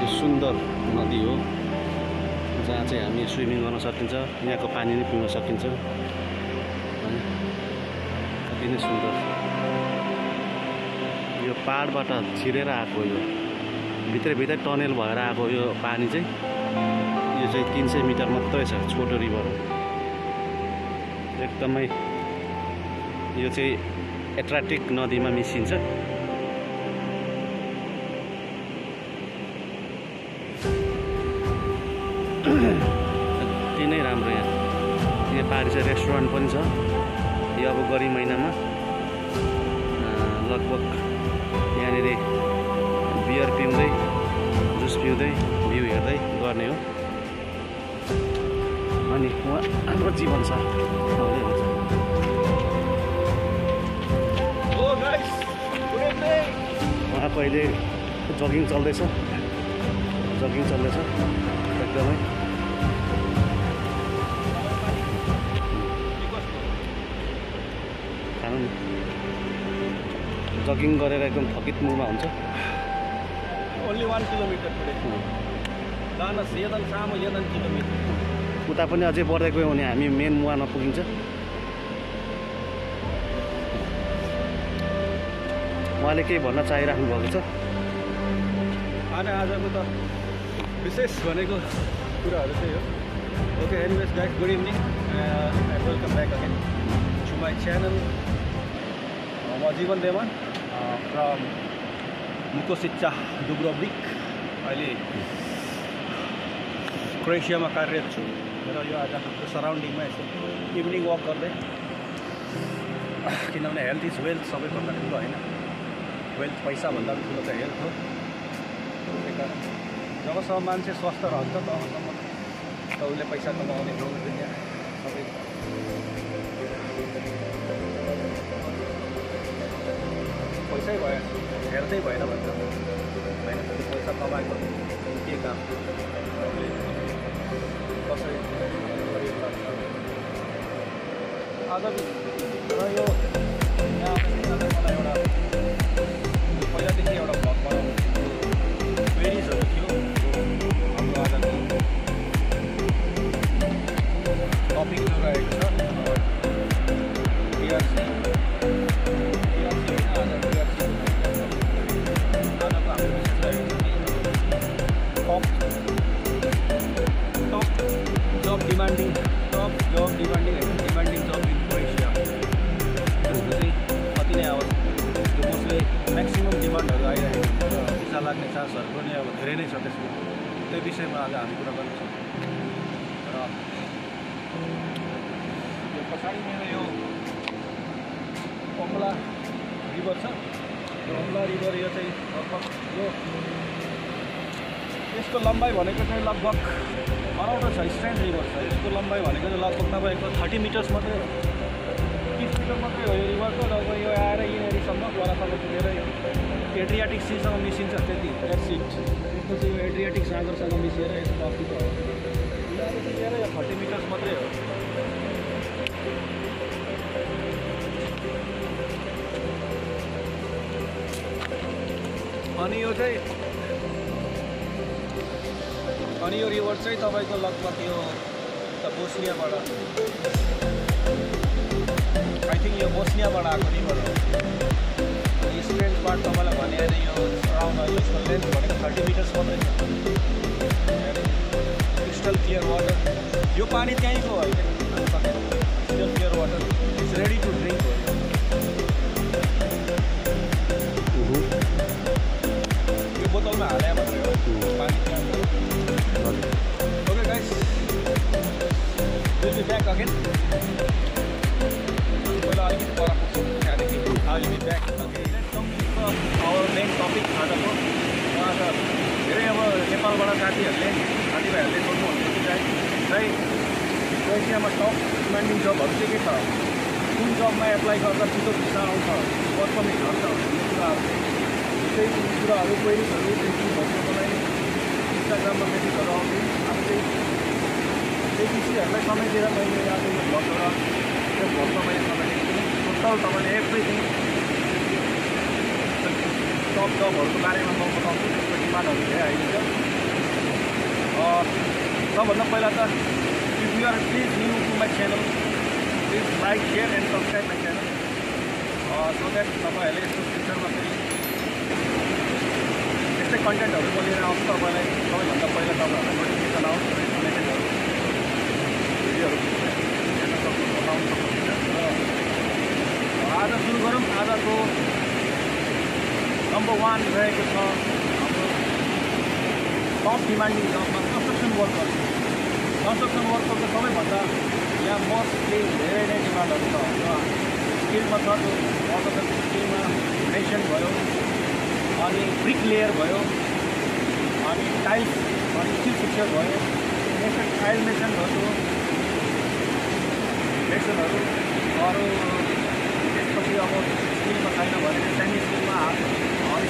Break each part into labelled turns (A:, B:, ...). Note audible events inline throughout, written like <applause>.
A: यो सुन्दर नदी हो जहाँ चाहिँ हामी स्विमिङ गर्न सकिन्छ यहाँको पानी नै पिउन सकिन्छ। अति नै सुन्दर। यो पाहाडबाट छिरेर आएको यो। भित्र भित्रै टनेल भएर आएको यो पानी चाहिँ। यो चाहिँ तिन सय मिटर मात्रै छ छोटो रिभर हो। एकदमै यो चाहिँ एट्राटिक नदीमा मिसिन्छ। राम्रो यहाँ यहाँ पाहाडी चाहिँ रेस्टुरेन्ट पनि छ। यो अब गरी महिनामा लगभग यहाँनिर बियर पिउँदै जुस पिउँदै भ्यू हेर्दै गर्ने हो। अनि हाम्रो जीवन छ। उहाँको अहिले जगिङ चल्दैछ? जगिङ चल्दैछ एकदमै। जगिङ गरेर एकदम थकित मुडमा हुन्छ।
B: ओन्ली वान किलोमिटर टुडे
A: उम्.
B: लानुहोस् यदन सामु यदन किलोमिटर
A: उता पनि अझै बढ्दै गयो भने हामी मेन मुहानमा पुगिन्छ उहाँले केही भन्न चाहिराख्नु भएको छ?
B: अनि आजको त विशेष भनेको कुराहरू चाहिँ हो। Okay anyways guys good evening welcome back again to my channel म जीवन देवान। फ्रम मुकोसिच्चा डुब्रोब्रिक अहिले क्रोएसियामा कार्यरत छु र यो आज हाम्रो सराउन्डिङमा यसो इभिनिङ वक गर्दै किनभने हेल्थ इज वेल्थ सबैभन्दा ठुलो होइन वेल्थ पैसाभन्दा पनि ठुलो त हेल्थ हो त्यही कारण जबसम्म मान्छे स्वस्थ रहन्छ तबसम्म त उसले पैसा कमाउने ठाउँ दुनियाँ सबै पैसै भयो। हेर्दै भएन भन्छ। होइन पैसा कमाएको के काम? कसरी आज र यो लाग्ने चान्सहरू पनि अब धेरै नै छ त्यसमा। त्यो विषयमा आज हामी कुरा गर्नेछौँ र यो पछाडि मेरो यो कमला रिभर छ। यो कमला रिभर यो चाहिँ लगभग यो यसको लम्बाइ भनेको चाहिँ लगभग अराउन्ड छ स्ट्यान्ड रिभर छ। यसको लम्बाइ भनेको चाहिँ लगभग तपाईँको थर्टी मिटर्स मात्रै मात्रै हो यो रिभरको अब यो आएर यहाँनिरसम्म वरसम्म पुगेर यो एड्रियाटिक सीसँग मिसिन्छ त्यति सिट त्यसपछि यो एड्रियाटिक सागरसँग मिसिएर यसको अस्तित्व हो यहाँनिर पुगेर यो थर्टी मिटर्स मात्रै हो अनि यो चाहिँ अनि यो रिभर चाहिँ तपाईँको लगभग यो त बोस्नियाबाट आई थिङ्क यो बोस्नियाबाट आएको रिभर हो अनि स्ट्रेन्थ पार्ट तपाईँलाई भने होइन यो अराउन्ड यसको लेन्थ भनेको थर्टी मिटर्स मात्रै छ क्रिस्टल क्लियर वाटर यो पानी त्यहीँको होइन crystal clear water it's ready to drink हो यो। यो बोतलमा हाले मात्रै हो पानी त्यहाँ okay guys will be back again धेरै अब नेपालबाट साथीहरूले साथीभाइहरूले सोध्नुहुन्छ कि चाहिँ क्रोएसियामा टप डिमान्डिङ जबहरू चाहिँ के छ कुन जबमा एप्लाई गर्दा भिसा आउँछ पर्मिट झर्छ भन्ने कुराहरू कुराहरू इन्स्टाग्राममा समय दिएर मैले आज यो त्यो भ्लग तपाईँले गर्दाखेरि टोटल तपाईँले एभ्रिथिङ टप जबहरूको बारेमा म बताउँछु त्यसको डिमान्डहरू धेरै आइदिन्छ सबभन्दा पहिला त if you're please new to my channel please like share and subscribe my channel so that तपाईँहरूले यस्तो फ्युचरमा फेरि यस्तै कन्टेन्टहरू म लिएर आउँछु तपाईँलाई सबैभन्दा पहिला तपाईँहरूलाई नोटिफिकेसन आओस् र यस्तो मेसेजहरू भिडियोहरू हेर्न सक्नु बताउनु सक्नुहुन्छ आज सुरु गरौँ आजको नम्बर वान रहेको छ। हाम्रो टप डिमान्डिङ जबमा कन्स्ट्रक्सन वर्कर कन्स्ट्रक्सन वर्करको सबैभन्दा यहाँ मोस्टली धेरै नै डिमान्डहरू छ। स्किलमा छ अर्कोको स्किलमा मेसन भयो अनि ब्रिक लेयर भयो अनि टाइल्स अनि स्टिल फिक्चर भयो। मेसन टाइल मेसन भयो मेसनहरू अरू त्यसपछि अब स्किलमा छैन भने सेमी स्किलमा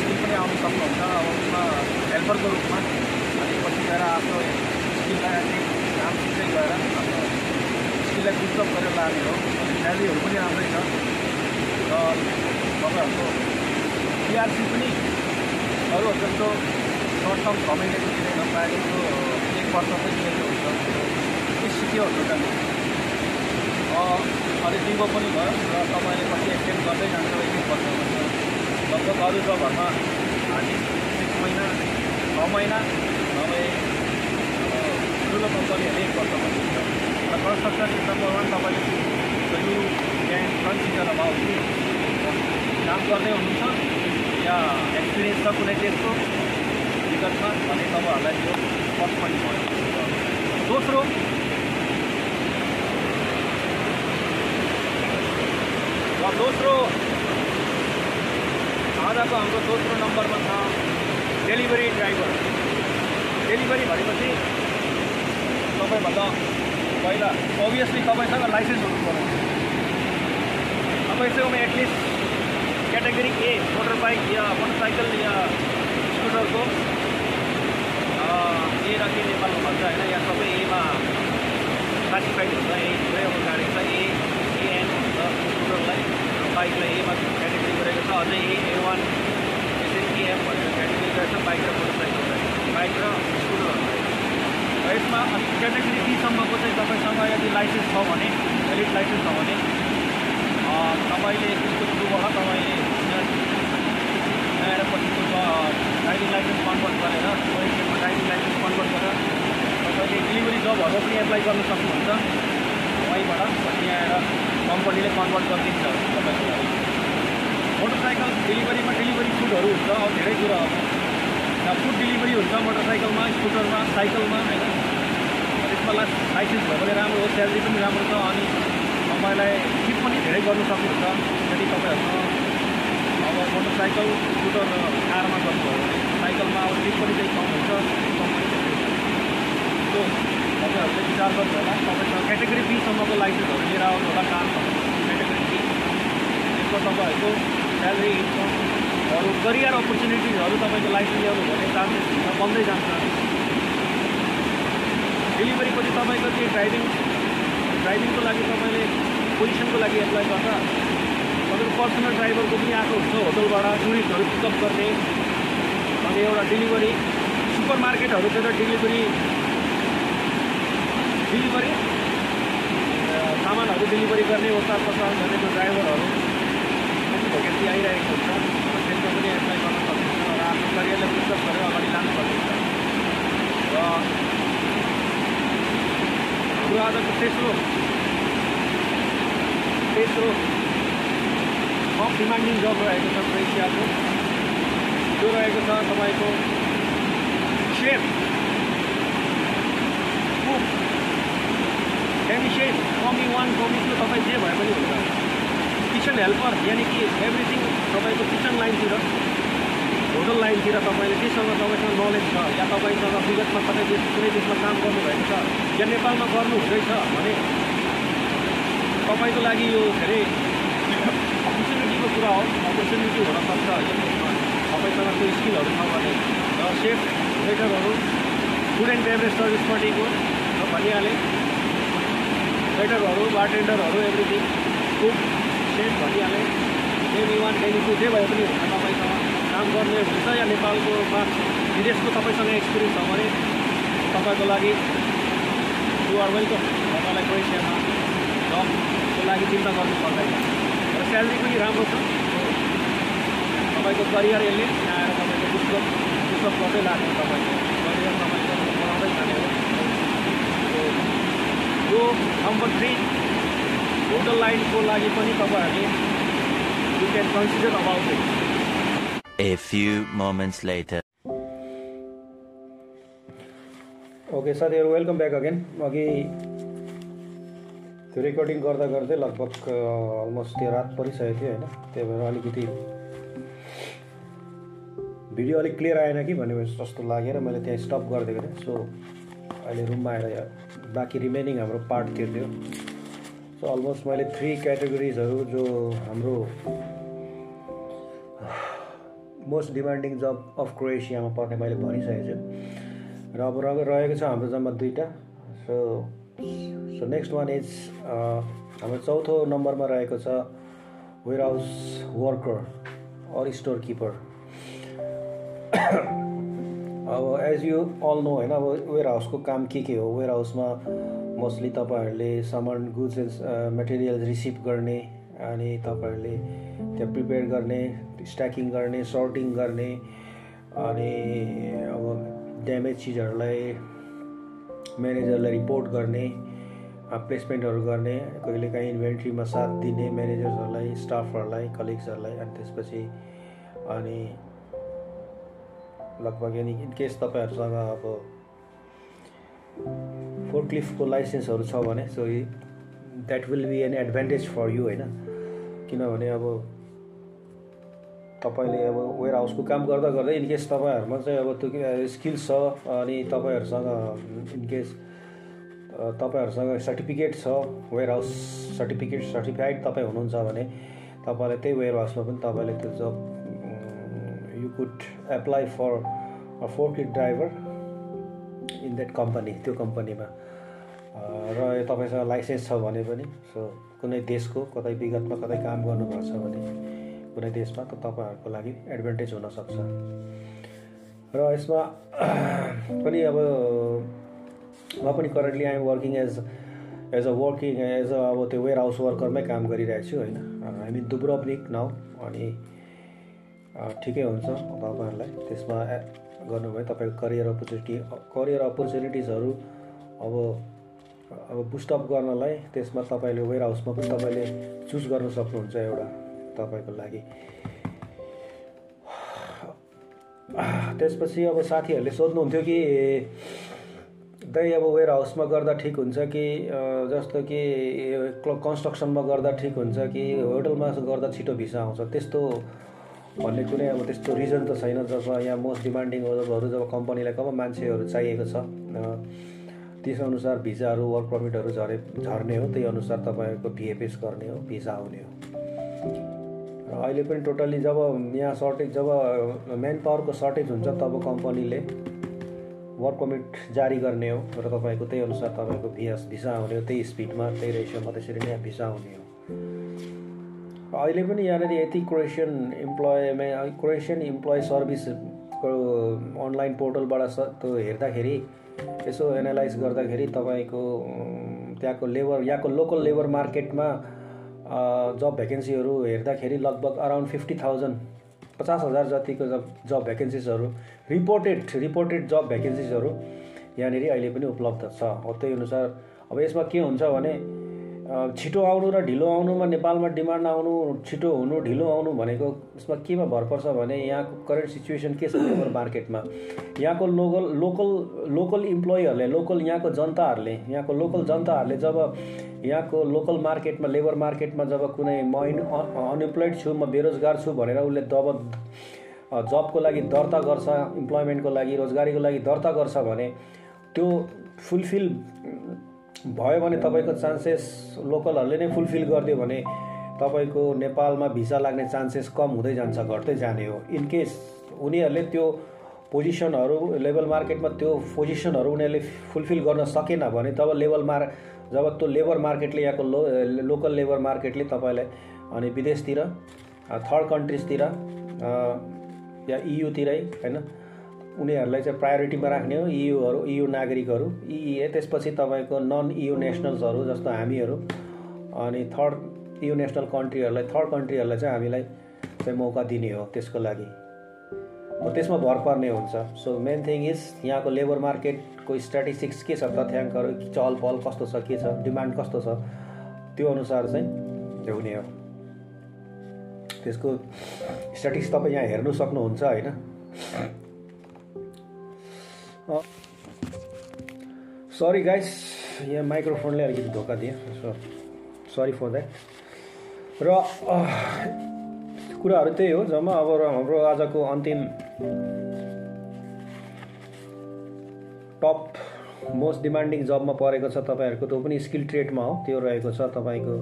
B: स्किल पनि आउनु सक्नुहुन्छ अब उसमा हेल्परको रूपमा। अनि पछि गएर आफ्नो स्किललाई काम सिक्दै गएर आफ्नो स्किललाई बुस्टअप गरेर लाने हो। स्यालेरीहरू पनि राम्रै छ। र तपाईँहरूको पिआरसी पनि अरू जस्तो सर्ट टर्म छ महिनाको दिँदैन प्रायः जस्तो एक वर्ष चाहिँ दिएको हुन्छ। त्यो सिक्यो हुन्छ अनि दिगो पनि भयो र तपाईँले पछि एक्सटेन्ड गर्दै जान्छ एक एक वर्षमा लगभग अरू जबहरूमा हामी सिक्स महिना छ महिना नभए ठुलो कम्पनीहरूले एक वर्षमा दिन्छ र कन्स्ट्रक्सन नम्बर वान तपाईँले यु क्यान कन्सिडर अबाउट काम गर्दै हुनुहुन्छ या एक्सपिरियन्स छ कुनै त्यसको? विगतमा भने तपाईँहरूलाई यो फर्स्ट पनि भयो। दोस्रो दोस्रो आजको हाम्रो दोस्रो नम्बरमा छ डेलिभरी ड्राइभर डेलिभरी भनेपछि सबैभन्दा पहिला अभियसली तपाईँसँग लाइसेन्स हुनु पऱ्यो तपाईँसँग at least category A motor bike yeah motorcycle या स्कुटरको ए र के नेपालमा भन्छ होइन यहाँ सबै एमा क्लासिफाइड हुन्छ ए दुवैवटा गाडी छ ए एएन हुन्छ स्कुटरलाई बाइकलाई एमा क्याटेगोरी गरेको छ अझै ए ए वान एसएनटिएम भनेर क्याटेगोरी गरेको छ बाइक र मोटरसाइकललाई बाइक र स्कुटरहरूलाई र यसमा क्याटेगोरी बीसम्मको चाहिँ तपाईँसँग यदि लाइसेन्स छ भने भ्यालिड लाइसेन्स छ भने तपाईँले त्यसको थ्रुबाट तपाईँले ल्याएर पछिको ड्राइभिङ लाइसेन्स कन्भर्ट गरेर ड्राइभिङ लाइसेन्स कन्भर्ट गरेर तपाईँले डेलिभरी जबहरू पनि एप्लाई गर्न सक्नुहुन्छ वहीँबाट पछि आएर कम्पनीले कन्भर्ट गरिदिन्छ। मोटरसाइकल डेलिभरीमा डेलिभरी फुडहरू हुन्छ अब धेरै कुराहरू फुड डेलिभरी हुन्छ मोटरसाइकलमा स्कुटरमा साइकलमा होइन? त्यसमा ला लाइसेन्स भयो भने राम्रो हो स्यालेरी पनि राम्रो छ अनि तपाईँलाई टिप पनि धेरै गर्नु सक्नुहुन्छ यदि तपाईँहरूसँग अब मोटरसाइकल स्कुटर कारमा गर्नुभयो भने साइकलमा अब टिप पनि चाहिँ कम हुन्छ कम्पनी तपाईँहरूले विचार गर्नु होला। तपाईँसँग क्याटेगोरी बीसम्मको लाइसेन्सहरू लिएर आउनु होला कार क्याटेगोरी बी त्यसमा तपाईँहरूको स्यालेरी इन्कमहरू करियर अपर्च्युनिटिजहरू तपाईँको लाइसेन्स ल्याउनु भने चान्सेस बन्दै जान्छ। डेलिभरी पछि तपाईँको त्यो ड्राइभिङ ड्राइभिङको लागि तपाईँले पोजिसनको लागि एप्लाई गर्दा तपाईँको पर्सनल ड्राइभरको पनि आएको हुन्छ होटलबाट टुरिस्टहरू पिकअप गर्ने। अनि एउटा डेलिभरी सुपर मार्केटहरूतिर डेलिभरी डेलिभरी। सामानहरू डेलिभरी गर्ने ओसार पसार गर्नेको ड्राइभरहरू। पनि भ्याकेन्सी आइरहेको हुन्छ। त्यसमा पनि एप्लाई गर्न सक्नुहुन्छ र आफ्नो करियरलाई पुस्तक गरेर अगाडि लानु सक्नुहुन्छ र हाम्रो आजको तेस्रो। तेस्रो कम डिमान्डिङ जब रहेको छ क्रोएसियाको त्यो रहेको छ तपाईँको सेफ कुक डेमिसेस कमी वान कमी टू तपाईँ जे भए पनि हुन्छ किचन हेल्पर यानि कि एभ्रिथिङ तपाईँको किचन लाइनतिर होटल लाइनतिर तपाईँले केसँग तपाईँसँग नलेज छ या तपाईँसँग विगतमा कतै देश कुनै देशमा काम गर्नुभएको छ या नेपालमा गर्नु हुँदैछ भने तपाईँको लागि यो धेरै अपर्च्युनिटीको कुरा हो। अपर्च्युनिटी हुनसक्छ यो देशमा तपाईँसँग त्यो स्किलहरू छ भने र सेफ वेटरहरू फुड एन्ड बेभरेज सर्भिसपट्टिको भनिहालेँ। वेटरहरू बारटेन्डरहरू एभ्रिथिङ कुक सेफ भनिहालेँ डेली वान डेली टू जे भए पनि हुन्छ तपाईँसँग
C: काम गर्ने हुन्छ या नेपालकोमा विदेशको तपाईँसँग एक्सपिरियन्स छ भने तपाईँको लागि युआर वेलकम तपाईँलाई क्रोएसियामा जबको लागि चिन्ता गर्नु पर्दैन र स्यालेरी पनि राम्रो छ तपाईँको करियर यसले आएर तपाईँको पुस्तक पुस्तक गर्दै लाग्ने तपाईँको बनाउँदै जाने हो यो नम्बर थ्री होटल लाइनको लागि पनि तपाईँहरूले you can consider about it
D: A few moments later.
B: Okay साथीहरू वेलकम ब्याक अगेन अघि त्यो रेकर्डिङ गर्दा गर्दै लगभग अलमोस्ट त्यो रात परिसकेको थियो होइन? त्यही भएर अलिकति भिडियो अलिक क्लियर आएन कि भन्ने जस्तो लागेर मैले त्यहाँ स्टप गरिदिएको थिएँ। सो अहिले रुममा आएर बाँकी रिमेनिङ हाम्रो पार्ट तिर्दियो सो अलमोस्ट मैले थ्री क्याटेगोरिजहरू जो हाम्रो मोस्ट डिमान्डिङ जब अफ क्रोएसियामा पर्ने मैले भनिसकेको छु। र अब रह- रहेको छ हाम्रो जम्मा दुईवटा so so next one is हाम्रो चौथो नम्बरमा रहेको छ warehouse worker or store keeper अब एज यु अल नो होइन अब वेयर हाउसको काम के के हो? वेयर हाउसमा मोस्टली तपाईँहरूले सामान गुड्स एन्ड मेटेरियल रिसिभ गर्ने अनि तपाईँहरूले त्यहाँ प्रिपेयर गर्ने स्ट्याकिङ गर्ने सर्टिङ गर्ने अनि अब ड्यामेज चिजहरूलाई म्यानेजरलाई रिपोर्ट गर्ने प्लेसमेन्टहरू गर्ने कहिलेकाहीँ इन्भेन्ट्रीमा साथ दिने म्यानेजर्सहरूलाई स्टाफहरूलाई कलिग्सहरूलाई अनि त्यसपछि अनि लगभग यानि इनकेस तपाईँहरूसँग अब फोर्कलिफ्टको लाइसेन्सहरू छ भने so that will be an advantage for you होइन? किनभने अब तपाईँले अब वेयर हाउसको काम गर्दा गर्दै इनकेस तपाईँहरूमा चाहिँ अब त्यो स्किल्स छ अनि तपाईँहरूसँग इनकेस तपाईँहरूसँग सर्टिफिकेट छ वेयर हाउस सर्टिफिकेट सर्टिफाइड तपाईँ हुनुहुन्छ भने तपाईँलाई त्यही वेयर हाउसमा पनि तपाईँले त्यो job you could apply for a forklift driver in that company त्यो कम्पनीमा र तपाईँसँग लाइसेन्स छ भने पनि सो कुनै देशको कतै विगतमा कतै काम गर्नुभएको छ भने कुनै देशमा त तपाईँहरूको लागि एडभान्टेज हुनसक्छ। र यसमा <clears throat> पनि अब म पनि currently I'm working as as a working as a अब त्यो वेयर हाउस वर्करमै काम गरिरहेको छु होइन हामी दुब्रोब्निक नाउ अनि ठिकै हुन्छ तपाईँहरूलाई त्यसमा गर्नुभयो तपाईँको करियर अपर्च्युनिटी करियर अपर्च्युनिटिजहरू अब अब बुस्टअप गर्नलाई त्यसमा तपाईँले वेयर हाउसमा पनि तपाईँले चुज गर्न सक्नुहुन्छ एउटा तपाईँको लागि। त्यसपछि अब साथीहरूले सोध्नुहुन्थ्यो कि दाइ अब वेयर हाउसमा गर्दा ठिक हुन्छ कि जस्तो कि कन्स्ट्रक्सनमा गर्दा ठिक हुन्छ कि होटलमा गर्दा छिटो भिसा आउँछ? त्यस्तो भन्ने कुनै अब त्यस्तो रिजन त छैन जब यहाँ मोस्ट डिमान्डिङ जबहरू जब कम्पनीलाई कब मान्छेहरू चाहिएको छ। त्यसअनुसार भिजाहरू वर्क पर्मिटहरू झरे झर्ने हो त्यही अनुसार तपाईँहरूको भिएफएस गर्ने हो भिसा आउने हो। र अहिले पनि टोटल्ली जब यहाँ सर्टेज जब म्यान पावरको सर्टेज हुन्छ तब कम्पनीले वर्क पर्मिट जारी गर्ने हो र तपाईँको त्यही अनुसार तपाईँको भिएस भिसा आउने हो त्यही स्पिडमा त्यही रेसियोमा त्यसरी नै भिसा आउने हो। अहिले पनि यहाँनिर यति क्रोएसियन इम्प्लोयमा क्रोएसियन इम्प्लोय सर्भिसको अनलाइन पोर्टलबाट स त्यो हेर्दाखेरि यसो एनालाइज गर्दाखेरि तपाईँको त्यहाँको लेबर यहाँको लोकल लेबर मार्केटमा जब भ्याकेन्सीहरू हेर्दाखेरि लगभग अराउन्ड फिफ्टी थाउजन्ड पचास हजार जतिको जब जब भ्याकेन्सिजहरू रिपोर्टेड रिपोर्टेड जब भ्याकेन्सिजहरू यहाँनिर अहिले पनि उपलब्ध छ। हो त्यही अनुसार अब यसमा के हुन्छ भने छिटो आउनु र ढिलो आउनुमा नेपालमा डिमान्ड आउनु छिटो हुनु ढिलो आउनु भनेको यसमा केमा भर पर्छ भने यहाँको करेन्ट सिचुएसन के छ लेबर मार्केटमा यहाँको लोकल लोकल लोकल इम्प्लोइहरूले लोकल यहाँको जनताहरूले यहाँको लोकल जनताहरूले जब यहाँको लोकल मार्केटमा लेबर मार्केटमा जब कुनै म अनइम्प्लोइड छु म बेरोजगार छु भनेर उसले अ, जबको लागि दर्ता गर्छ इम्प्लोइमेन्टको लागि रोजगारीको लागि दर्ता गर्छ भने त्यो फुलफिल भयो भने तपाईँको चान्सेस लोकलहरूले नै फुलफिल गरिदियो भने तपाईँको नेपालमा भिसा लाग्ने चान्सेस कम हुँदै जान्छ घट्दै जाने हो। इनकेस उनीहरूले त्यो पोजिसनहरू लेबर मार्केटमा त्यो पोजिसनहरू उनीहरूले फुलफिल गर्न सकेन भने तब लेबर मार जब त्यो लेबर मार्केटले यहाँको लो लोकल लेबर मार्केटले तपाईँलाई अनि विदेशतिर थर्ड कन्ट्रिजतिर या इयुतिरै होइन? उनीहरूलाई चाहिँ प्रायोरिटीमा राख्ने हो इयुहरू इयु नागरिकहरू। इए त्यसपछि तपाईँको नन इयु नेसनल्सहरू जस्तो हामीहरू। अनि थर्ड इयु नेसनल कन्ट्रीहरूलाई थर्ड कन्ट्रीहरूलाई चाहिँ हामीलाई चाहिँ मौका दिने हो त्यसको लागि। त्यसमा भर पर्ने हुन्छ। सो मेन थिङ इज यहाँको लेबर मार्केटको स्ट्याटिस्टिक्स के छ तथ्याङ्कहरू चहल पहल कस्तो छ के छ डिमान्ड कस्तो छ त्यो अनुसार चाहिँ हुने हो। त्यसको स्ट्याटिक्स तपाईँ यहाँ हेर्नु सक्नुहुन्छ होइन? सरी गाइस यहाँ माइक्रोफोनले अलिकति धोका दिएँ सो सरी फर द्याट र कुराहरू त्यही हो जम्मा अब हाम्रो आजको अन्तिम टप मोस्ट डिमान्डिङ जबमा परेको छ तपाईँहरूको त्यो पनि स्किल ट्रेडमा हो त्यो रहेको छ तपाईँको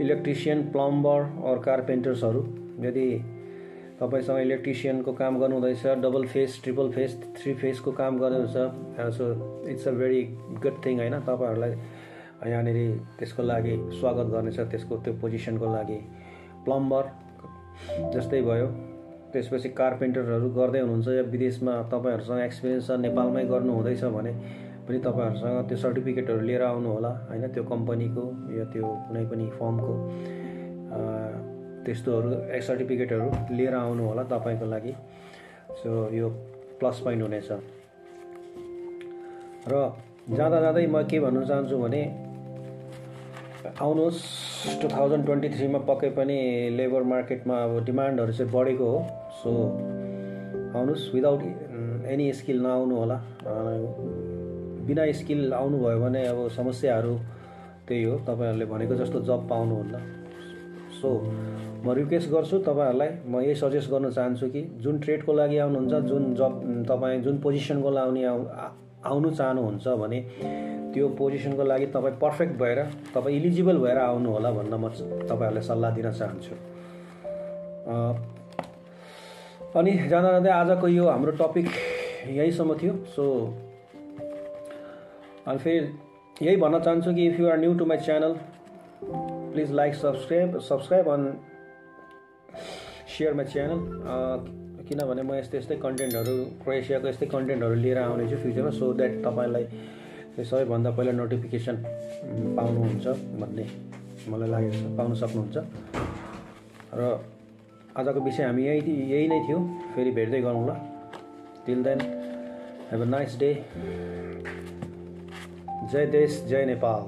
B: इलेक्ट्रिसियन प्लम्बर अर कार्पेन्टर्सहरू यदि तपाईँसँग इलेक्ट्रिसियनको काम गर्नुहुँदैछ double phase triple phase three फेसको काम गर्नुहुन्छ so it's a very good thing होइन? तपाईँहरूलाई यहाँनिर त्यसको लागि स्वागत गर्नेछ त्यसको त्यो पोजिसनको लागि। प्लम्बर जस्तै भयो। त्यसपछि कार्पेन्टरहरू गर्दै हुनुहुन्छ। या विदेशमा तपाईँहरूसँग एक्सपिरियन्स छ नेपालमै गर्नुहुँदैछ भने पनि तपाईँहरूसँग त्यो सर्टिफिकेटहरू लिएर आउनु होला होइन? त्यो कम्पनीको या त्यो कुनै पनि फर्मको त्यस्तोहरू सर्टिफिकेटहरू लिएर आउनु होला तपाईँको लागि। सो यो प्लस पोइन्ट हुनेछ। र जाँदा जाँदै म के भन्न चाहन्छु भने आउनुहोस्। टु थाउजन्ड ट्वेन्टी थ्रीमा पक्कै पनि लेबर मार्केटमा अब डिमान्डहरू चाहिँ बढेको हो। सो आउनुहोस्। विदाउट एनी स्किल नआउनु होला। बिना स्किल आउनुभयो भने अब समस्याहरू त्यही हो। तपाईँहरूले भनेको जस्तो जब पाउनुहुन्न सो म रिक्वेस्ट गर्छु तपाईँहरूलाई। म यही सजेस्ट गर्न चाहन्छु कि जुन ट्रेडको लागि आउनुहुन्छ जुन जब तपाईँ जुन पोजिसनको लागि आउ आउनु चाहनुहुन्छ भने त्यो पोजिसनको लागि तपाईँ पर्फेक्ट भएर तपाईँ इलिजिबल भएर आउनु होला भन्न म तपाईँहरूलाई सल्लाह दिन चाहन्छु। अनि जाँदा जाँदै आजको यो हाम्रो टपिक यहीसम्म थियो। सो अनि फेरि यही भन्न चाहन्छु कि if you are new to my channel please like subscribe subscribe and share my channel किनभने म यस्तै यस्तै कन्टेन्टहरू क्रोएसियाको यस्तै कन्टेन्टहरू लिएर आउनेछु फ्युचरमा सो द्याट तपाईँलाई सबैभन्दा पहिला नोटिफिकेसन पाउनुहुन्छ भन्ने मलाई लागेको छ पाउन सक्नुहुन्छ। र आजको विषय हामी यही यही नै थियो फेरि भेट्दै गरौँला till then have a nice day जय देश जय नेपाल।